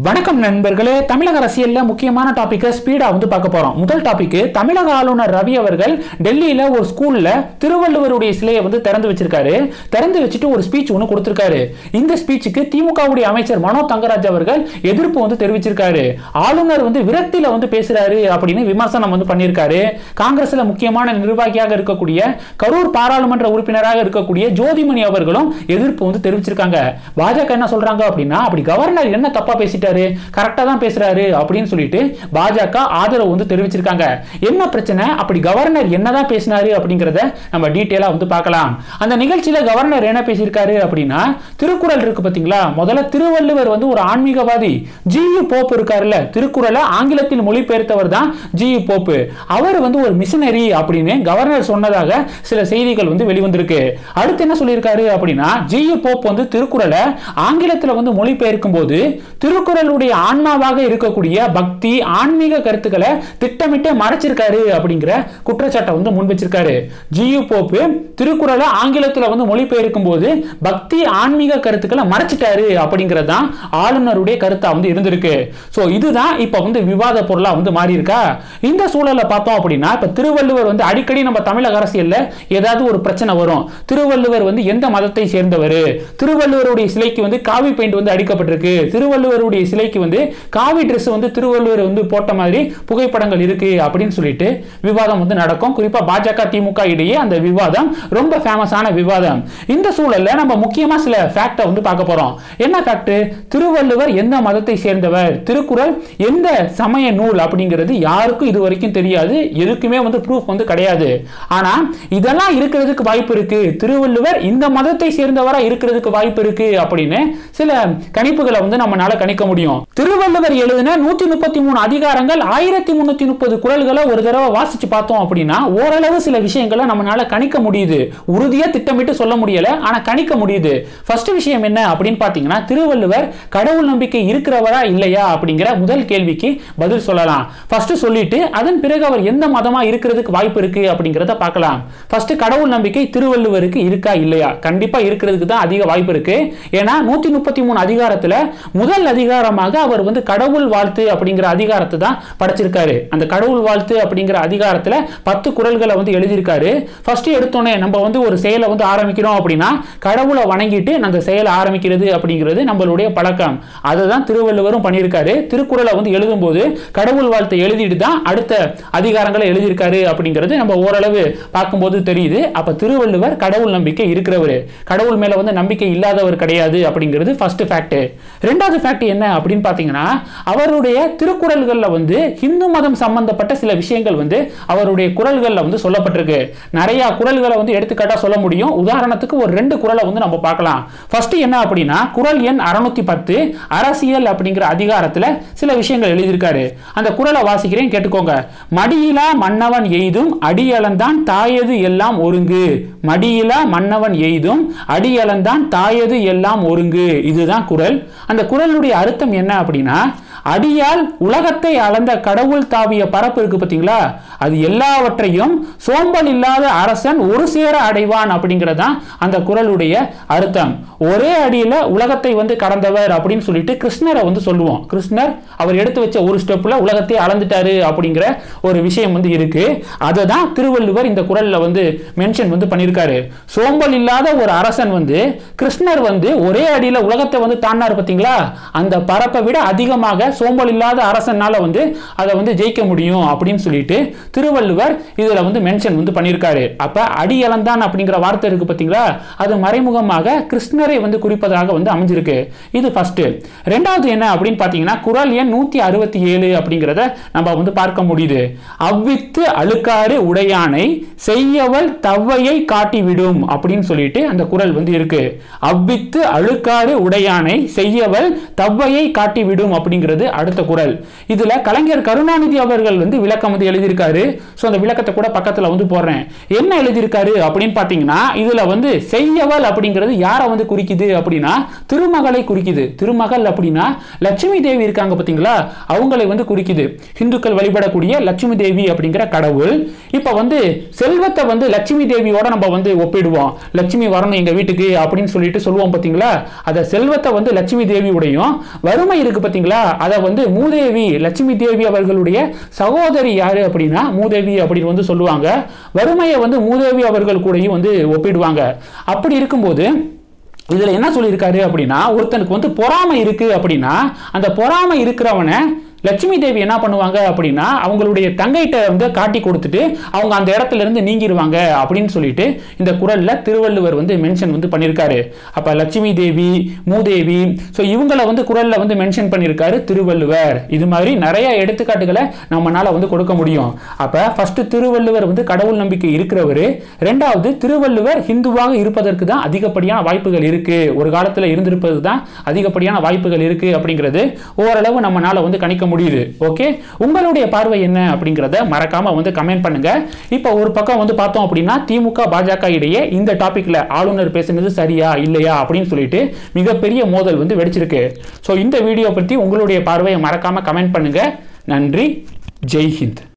வணக்கம் நண்பர்களே தமிழக அரசியல்ல முக்கியமான டாபிக்கை ஸ்பீடா வந்து பார்க்க போறோம். முதல் டாபிக் தமிழக ஆளுநர் ரவி அவர்கள் டெல்லியில ஒரு ஸ்கூல்ல திருவள்ளுவருடைய சிலையை வந்து திறந்து வச்சிருக்காரு. திறந்து வச்சுட்டு ஒரு ஸ்பீச் ஒன்று கொடுத்திருக்காரு. இந்த ஸ்பீச்சுக்கு திமுகவுடைய அமைச்சர் மனோ தங்கராஜ் அவர்கள் எதிர்ப்பு வந்து தெரிவிச்சிருக்காரு. ஆளுநர் வந்து விரக்தியில வந்து பேசுறாரு அப்படின்னு விமர்சனம் வந்து பண்ணியிருக்காரு. காங்கிரஸ்ல முக்கியமான நிர்வாகியாக இருக்கக்கூடிய கரூர் பாராளுமன்ற உறுப்பினராக இருக்கக்கூடிய ஜோதிமணி அவர்களும் எதிர்ப்பு வந்து தெரிவிச்சிருக்காங்க. பாஜக என்ன சொல்றாங்க அப்படின்னா அப்படி கவர்னர் என்ன தப்பா பேசிட்டாரு கரெக்டாக தான் பேசுறாரு அப்படின்னு சொல்லிட்டு பாஜக ஆதரவு வந்து தெரிவிச்சிருக்காங்க. என்ன பிரச்சனை? அப்படி கவர்னர் என்னதான் பேசினாரு அப்படிங்கிறத நம்ம டீட்டெயிலாக வந்து பார்க்கலாம். அந்த நிகழ்ச்சியில் கவர்னர் என்ன பேசியிருக்காரு அப்படின்னா திருக்குறள் இருக்கு பார்த்தீங்களா முதல்ல திருவள்ளுவர் வந்து ஒரு ஆன்மீகவாதி. ஜி யு போப் இருக்காருல்ல திருக்குறளை ஆங்கிலத்தில் மொழிபெயர்த்தவர் தான் ஜி யு போப்பு. அவர் வந்து ஒரு மிஷனரி அப்படின்னு கவர்னர் சொன்னதாக சில செய்திகள் வந்து வெளிவந்திருக்கு. அடுத்து என்ன சொல்லியிருக்காரு அப்படின்னா ஜி யு போப் வந்து திருக்குறளை ஆங்கிலத்தில் வந்து மொழிபெயர்க்கும் போது திருக்குறள் திருக்குறளுடைய ஆன்மாவாக இருக்கக்கூடிய பக்தி ஆன்மீக கருத்துக்களை திட்டமிட்டு மறைச்சிருக்காரு அப்படிங்கிற குற்றச்சாட்டை வந்து முன் வச்சிருக்காரு ஜியு போப்பு திருக்குறளை ஆங்கிலத்தில் வந்து மொழிபெயர்க்கும் போது பக்தி ஆன்மீக கருத்துக்களை மறைச்சிட்டாரு அப்படிங்கிறது தான் ஆளுநருடைய கருத்தா வந்து இருந்திருக்கு. ஸோ இதுதான் இப்போ வந்து விவாத பொருளாக வந்து மாறி இருக்கா இந்த சூழலை பார்த்தோம் அப்படின்னா இப்போ திருவள்ளுவர் வந்து அடிக்கடி நம்ம தமிழக அரசியலில் ஏதாவது ஒரு பிரச்சனை வரும். திருவள்ளுவர் வந்து எந்த மதத்தை சேர்ந்தவர்? திருவள்ளுவருடைய சிலைக்கு வந்து காவி பெயிண்ட் வந்து அடிக்கப்பட்டிருக்கு. திருவள்ளுவருடைய சிலைக்கு வந்து காவி ட்ரெஸ் வந்து திருவள்ளுவர் வந்து போட்ட மாதிரி புகைப்படங்கள் இருக்கு அப்படின்னு சொல்லிட்டு விவாதம் வந்து நடக்கும். குறிப்பா பாஜக திமுக இடையே அந்த விவாதம் ரொம்ப ஃபேமஸான விவாதம். இந்த சூழல்ல நம்ம முக்கியமா சில ஃபேக்டை வந்து பார்க்க போறோம். என்ன ஃபேக்ட் திருவள்ளுவர் எந்த மதத்தை சேர்ந்தவர்? திருக்குறள் எந்த சமய நூல் அப்படிங்கிறது யாருக்கும் இது வரைக்கும் தெரியாது. எதுக்குமே வந்து ப்ரூஃப் வந்து கிடையாது. ஆனா இதெல்லாம் இருக்கிறதுக்கு வாய்ப்பு இருக்கு. திருவள்ளுவர் இந்த மதத்தை சேர்ந்தவரா இருக்கிறதுக்கு வாய்ப்பு இருக்கு அப்படின்னு சில கணிப்புகளை வந்து நம்மளால கணிக்க முடியும் முடியும். திருவள்ளுவர் எழுதின நூத்தி முப்பத்தி மூணு அதிகாரங்கள் ஆயிரத்தி முன்னூத்தி முப்பது குரல்களை ஒரு தடவை வாசிச்சு பார்த்தோம் அப்படின்னா ஓரளவு சில விஷயங்களை நம்மளால கணிக்க முடியுது. உறுதியா திட்டமிட்டு சொல்ல முடியல ஆனா கணிக்க முடியுது. ஃபர்ஸ்ட் விஷயம் என்ன அப்படின்னு பாத்தீங்கன்னா திருவள்ளுவர் கடவுள் நம்பிக்கை இருக்கிறவரா இல்லையா அப்படிங்கிற முதல் கேள்விக்கு பதில் சொல்லலாம். ஃபர்ஸ்ட் சொல்லிட்டு அதன் பிறகு அவர் எந்த மதமா இருக்கிறதுக்கு வாய்ப்பு இருக்கு அப்படிங்கிறத பார்க்கலாம். ஃபர்ஸ்ட் கடவுள் நம்பிக்கை திருவள்ளுவருக்கு இருக்கா இல்லையா? கண்டிப்பா இருக்கிறதுக்கு தான் அதிக வாய்ப்பு இருக்கு. ஏன்னா நூத்தி முப்பத்தி மூணு அதிகாரத்துல முதல் அதிகாரம் அதிகாரமாக அவர் வந்து கடவுள் வாழ்த்து அப்படிங்கிற அதிகாரத்தை தான் படைச்சிருக்காரு. அந்த கடவுள் வாழ்த்து அப்படிங்கிற அதிகாரத்தில் பத்து குரல்களை வந்து எழுதியிருக்காரு. ஃபர்ஸ்ட் எடுத்தோன்னே நம்ம வந்து ஒரு செயலை வந்து ஆரம்பிக்கிறோம் அப்படின்னா கடவுளை வணங்கிட்டு அந்த செயலை ஆரம்பிக்கிறது அப்படிங்கிறது நம்மளுடைய பழக்கம். அதை தான் திருவள்ளுவரும் பண்ணியிருக்காரு. திருக்குறளை வந்து எழுதும்போது கடவுள் வாழ்த்தை எழுதிட்டு தான் அடுத்த அதிகாரங்களை எழுதியிருக்காரு அப்படிங்கிறது நம்ம ஓரளவு பார்க்கும்போது தெரியுது. அப்போ திருவள்ளுவர் கடவுள் நம்பிக்கை இருக்கிறவர். கடவுள் மேலே வந்து நம்பிக்கை இல்லாதவர் கிடையாது அப்படிங்கிறது ஃபர்ஸ்ட் ஃபேக்ட் ரெண்டாவது ஃபேக்ட் என்ன அப்படின்னு பார்த்தீங்கன்னா அவருடைய திருக்குறள்களில் வந்து இந்து மதம் சம்பந்தப்பட்ட சில விஷயங்கள் வந்து அவருடைய குரல்களில் வந்து சொல்லப்பட்டிருக்கு. நிறையா குரல்களை வந்து எடுத்துக்காட்டாக சொல்ல முடியும். உதாரணத்துக்கு ஒரு ரெண்டு குரலை வந்து நம்ம பார்க்கலாம். ஃபர்ஸ்ட் என்ன அப்படின்னா குரல் எண் அறுநூத்தி பத்து அரசியல் அப்படிங்கிற அதிகாரத்தில் சில விஷயங்கள் எழுதியிருக்காரு. அந்த குரலை வாசிக்கிறேன் கேட்டுக்கோங்க. மடியிலா மன்னவன் எய்தும் அடியளந்தான் தாயது எல்லாம் ஒருங்கு. மடியிலா மன்னவன் எய்தும் அடியளந்தான் தாயது எல்லாம் ஒருங்கு. இதுதான் குரல் அந்த குரலுடைய அர்த்தம் என்ன அப்படின்னா அடியால் உலகத்தை அளந்த கடவுள் தாவிய பரப்பு இருக்கு பார்த்தீங்களா? அது எல்லாவற்றையும் சோம்பல் இல்லாத அரசன் ஒரு சேர அடைவான் அப்படிங்கிறதான் அந்த குரலுடைய அர்த்தம். ஒரே அடியில் உலகத்தை வந்து கடந்தவர் அப்படின்னு சொல்லிட்டு கிருஷ்ணரை வந்து சொல்லுவோம். கிருஷ்ணர் அவர் எடுத்து வச்ச ஒரு ஸ்டெப்பில் உலகத்தை அளந்துட்டாரு அப்படிங்கிற ஒரு விஷயம் வந்து இருக்கு. அதை தான் திருவள்ளுவர் இந்த குரலில் வந்து மென்ஷன் வந்து பண்ணியிருக்காரு. சோம்பல் இல்லாத ஒரு அரசன் வந்து கிருஷ்ணர் வந்து ஒரே அடியில் உலகத்தை வந்து தாண்டார் பார்த்தீங்களா அந்த பரப்பை விட அதிகமாக சோம்பல் இல்லாத அரசனால வந்து அதை வந்து ஜெயிக்க முடியும் அப்படின்னு சொல்லிட்டு திருவள்ளுவர் இதில் வந்து மென்ஷன் வந்து பண்ணியிருக்காரு. அப்போ அடி இழந்தான் அப்படிங்கிற வார்த்தை இருக்கு பார்த்தீங்களா அது மறைமுகமாக கிருஷ்ணரை ஒன்றை வந்து குறிப்பதாக வந்து அமைஞ்சிருக்கு. இது ஃபஸ்ட்டு ரெண்டாவது என்ன அப்படின்னு பார்த்தீங்கன்னா குரல் எண் நூற்றி அறுபத்தி ஏழு அப்படிங்கிறத நம்ம வந்து பார்க்க முடியுது. அவ்வித்து அழுக்காறு உடையானை செய்யவள் தவ்வையை காட்டிவிடும் அப்படின்னு சொல்லிட்டு அந்த குரல் வந்து இருக்கு. அவ்வித்து அழுக்காறு உடையானை செய்யவள் தவ்வையை காட்டிவிடும் அப்படிங்கிறது அடுத்த குரல். இதுல கலைஞர் கருணாநிதி அவர்கள் வந்து விளக்கம் வந்து எழுதியிருக்காரு. ஸோ அந்த விளக்கத்தை கூட பக்கத்தில் வந்து போடுறேன். என்ன எழுதியிருக்காரு அப்படின்னு பார்த்தீங்கன்னா இதுல வந்து செய்யவள் அப்படிங்கிறது யாரை வந்து குறி குறிக்குது அப்படின்னா திருமகளை குறிக்குது. திருமகள் அப்படின்னா லட்சுமி தேவி இருக்காங்க பார்த்தீங்களா? அவங்களை வந்து குறிக்குது. ஹிந்துக்கள் வழிபடக்கூடிய லட்சுமி தேவி அப்படிங்கிற கடவுள். இப்போ வந்து செல்வத்தை வந்து லட்சுமி தேவியோட நம்ம வந்து ஒப்பிடுவோம். லட்சுமி வரணும் எங்கள் வீட்டுக்கு அப்படின்னு சொல்லிட்டு சொல்லுவோம் பார்த்தீங்களா? அதை செல்வத்தை வந்து லட்சுமி தேவியுடையும். வறுமை இருக்கு பார்த்தீங்களா? அதை வந்து மூதேவி லட்சுமி தேவி அவர்களுடைய சகோதரி யாரு அப்படின்னா மூதேவி அப்படின்னு வந்து சொல்லுவாங்க. வறுமையை வந்து மூதேவி அவர்கள் கூடயும் வந்து ஒப்பிடுவாங்க. அப்படி இருக்கும்போது இதில் என்ன சொல்லியிருக்காரு அப்படின்னா ஒருத்தனுக்கு வந்து பொறாமை இருக்குது அப்படின்னா அந்த பொறாமை இருக்கிறவனை லட்சுமி தேவி என்ன பண்ணுவாங்க அப்படின்னா அவங்களுடைய தங்கைகிட்ட வந்து காட்டி கொடுத்துட்டு அவங்க அந்த இடத்துல இருந்து நீங்கிடுவாங்க அப்படின்னு சொல்லிட்டு இந்த குரலில் திருவள்ளுவர் வந்து மென்ஷன் வந்து பண்ணியிருக்காரு அப்போ லட்சுமி தேவி மூதேவி ஸோ இவங்களை வந்து குரலில் வந்து மென்ஷன் பண்ணியிருக்காரு திருவள்ளுவர். இது மாதிரி நிறைய எடுத்துக்காட்டுகளை நம்மளால் வந்து கொடுக்க முடியும். அப்போ ஃபஸ்ட்டு திருவள்ளுவர் வந்து கடவுள் நம்பிக்கை இருக்கிறவர். ரெண்டாவது திருவள்ளுவர் ஹிந்துவாக இருப்பதற்கு தான் அதிகப்படியான வாய்ப்புகள் இருக்குது ஒரு காலத்தில் இருந்திருப்பது தான் அதிகப்படியான வாய்ப்புகள் இருக்குது அப்படிங்கிறது ஓரளவு நம்மளால் வந்து கணிக்க முடியுது. ஓகே உங்களுடைய பார்வை என்ன அப்படிங்கிறத மறக்காம வந்து கமெண்ட் பண்ணுங்க. இப்போ ஒரு பக்கம் வந்து பார்த்தோம் அப்படின்னா திமுக பாஜக இடையே இந்த டாபிக்ல ஆளுநர் பேசுனது சரியா இல்லையா அப்படின்னு சொல்லிட்டு மிகப்பெரிய மோதல் வந்து வெடிச்சிருக்கு. ஸோ இந்த வீடியோ பற்றி உங்களுடைய பார்வையை மறக்காம கமெண்ட் பண்ணுங்க. நன்றி. ஜெய்ஹிந்த்.